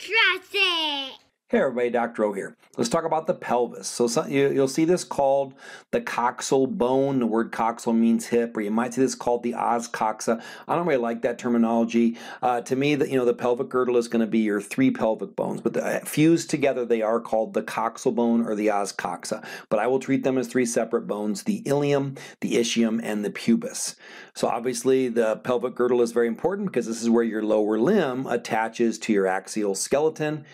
Trust it. Hey everybody, Dr. O here. Let's talk about the pelvis. So some, you, will see this called the coxal bone. The word coxal means hip, or you might see this called the os coxa. I don't really like that terminology. Uh, to me, the, you know, the pelvic girdle is going to be your three pelvic bones, but the, uh, fused together they are called the coxal bone or the os coxa. But I will treat them as three separate bones: the ilium, the ischium, and the pubis. So obviously, the pelvic girdle is very important because this is where your lower limb attaches to your axial skeleton.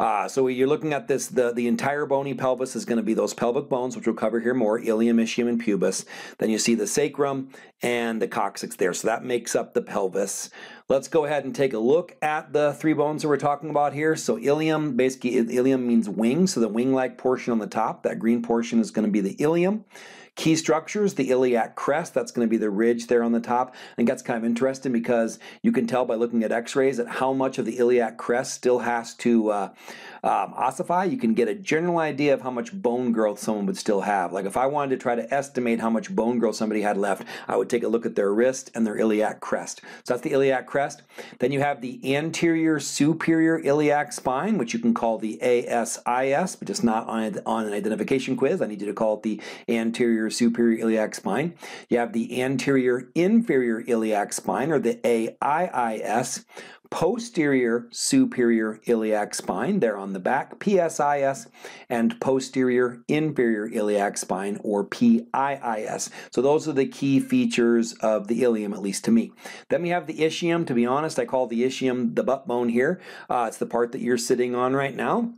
Uh, so you're looking at this, the, the entire bony pelvis is going to be those pelvic bones, which we'll cover here more, ilium, ischium, and pubis. Then you see the sacrum and the coccyx there. So that makes up the pelvis. Let's go ahead and take a look at the three bones that we're talking about here. So ilium, basically ilium means wing, so the wing-like portion on the top, that green portion is going to be the ilium. Key structures, the iliac crest, that's going to be the ridge there on the top. Think that's kind of interesting because you can tell by looking at x-rays that how much of the iliac crest still has to uh, um, ossify. You can get a general idea of how much bone growth someone would still have. Like if I wanted to try to estimate how much bone growth somebody had left, I would take a look at their wrist and their iliac crest. So that's the iliac crest. Then you have the anterior superior iliac spine, which you can call the ASIS, but just not on, on an identification quiz. I need you to call it the anterior superior iliac spine. You have the anterior inferior iliac spine, or the AIIS, posterior superior iliac spine there on the back, PSIS, and posterior inferior iliac spine, or PIIS. So those are the key features of the ilium, at least to me. Then we have the ischium. To be honest, I call the ischium the butt bone here. Uh, it's the part that you're sitting on right now.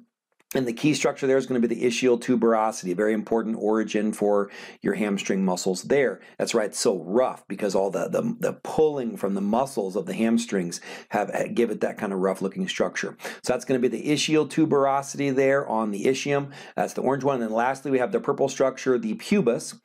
And the key structure there is going to be the ischial tuberosity, a very important origin for your hamstring muscles there. That's why it's so rough because all the, the, the pulling from the muscles of the hamstrings have uh, give it that kind of rough looking structure. So that's going to be the ischial tuberosity there on the ischium. That's the orange one. And then lastly, we have the purple structure, the pubis.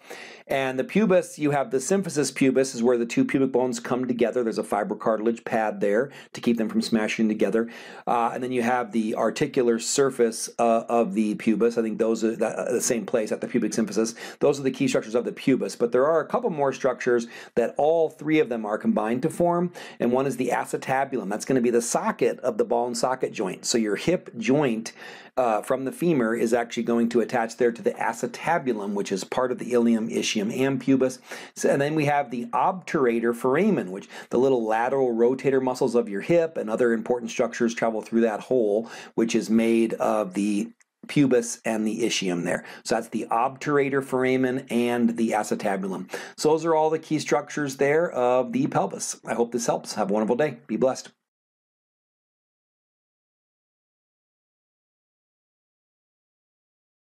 And the pubis, you have the symphysis pubis, is where the two pubic bones come together. There's a fibrocartilage pad there to keep them from smashing together. Uh, and then you have the articular surface uh, of the pubis. I think those are the, uh, the same place at the pubic symphysis. Those are the key structures of the pubis. But there are a couple more structures that all three of them are combined to form. And one is the acetabulum. That's going to be the socket of the ball and socket joint. So your hip joint uh, from the femur is actually going to attach there to the acetabulum, which is part of the ilium, ischium, and pubis. So, and then we have the obturator foramen, which the little lateral rotator muscles of your hip and other important structures travel through that hole, which is made of pubis and the ischium there. So that's the obturator foramen and the acetabulum. So those are all the key structures there of the pelvis. I hope this helps. Have a wonderful day. Be blessed.